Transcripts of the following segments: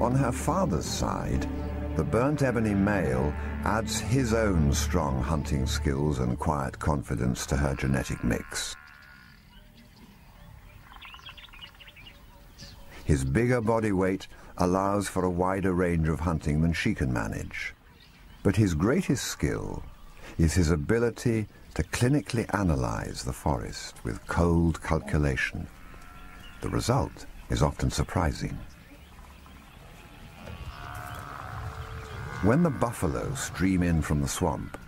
On her father's side, the burnt ebony male adds his own strong hunting skills and quiet confidence to her genetic mix. His bigger body weight allows for a wider range of hunting than she can manage. But his greatest skill is his ability to clinically analyze the forest with cold calculation. The result is often surprising. When the buffalo stream in from the swamp,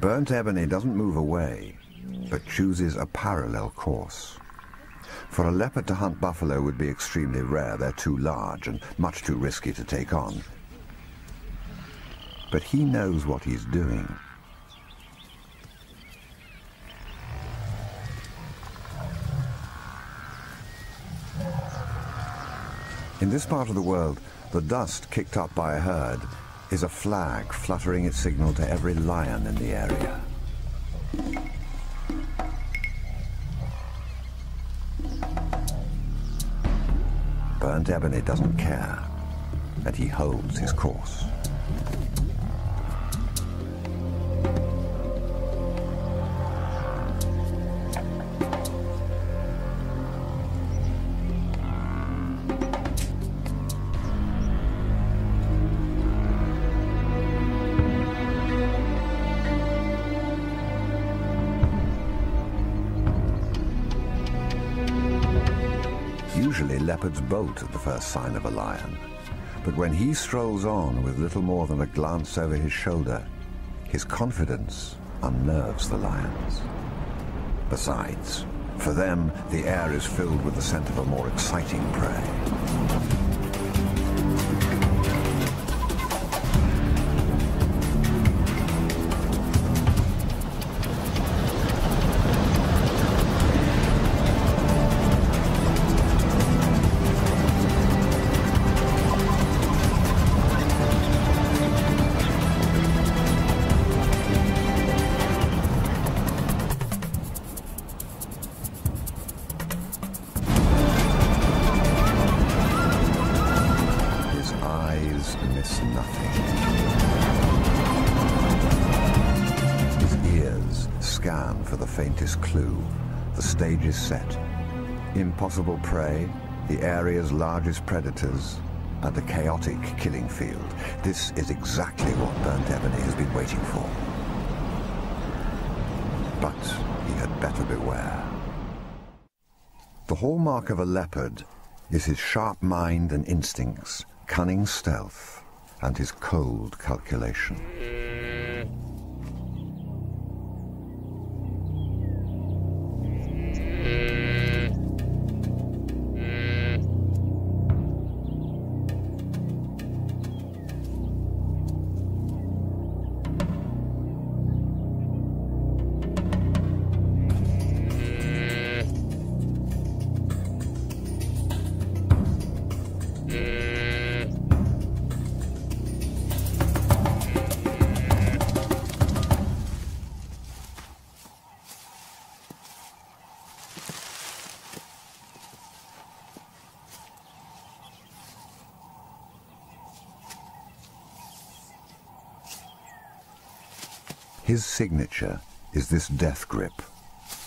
burnt ebony doesn't move away, but chooses a parallel course. For a leopard to hunt buffalo would be extremely rare. They're too large and much too risky to take on. But he knows what he's doing. In this part of the world, the dust kicked up by a herd is a flag fluttering its signal to every lion in the area. Burnt Ebony doesn't care, and he holds his course. Leopards bolt at the first sign of a lion. But when he strolls on with little more than a glance over his shoulder, his confidence unnerves the lions. Besides, for them, the air is filled with the scent of a more exciting prey. Impossible prey, the area's largest predators, and a chaotic killing field. This is exactly what Burnt Ebony has been waiting for. But he had better beware. The hallmark of a leopard is his sharp mind and instincts, cunning stealth, and his cold calculation. His signature is this death grip,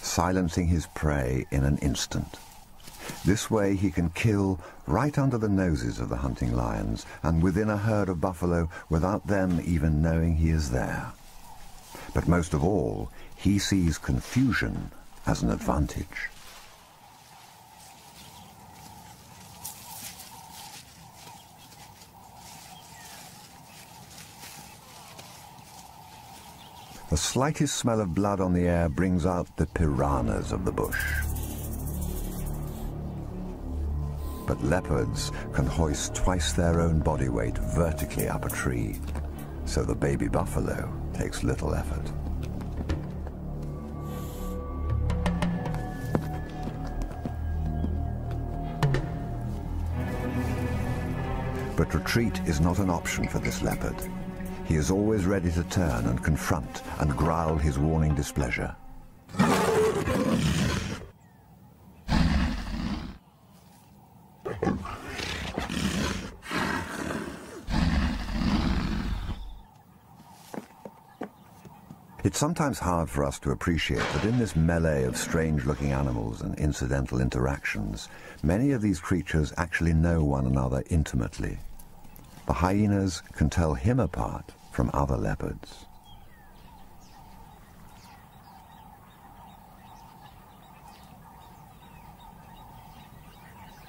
silencing his prey in an instant. This way he can kill right under the noses of the hunting lions and within a herd of buffalo without them even knowing he is there. But most of all, he sees confusion as an advantage. The slightest smell of blood on the air brings out the piranhas of the bush. But leopards can hoist twice their own body weight vertically up a tree, so the baby buffalo takes little effort. But retreat is not an option for this leopard. He is always ready to turn and confront and growl his warning displeasure. It's sometimes hard for us to appreciate that in this melee of strange-looking animals and incidental interactions, many of these creatures actually know one another intimately. The hyenas can tell him apart from other leopards.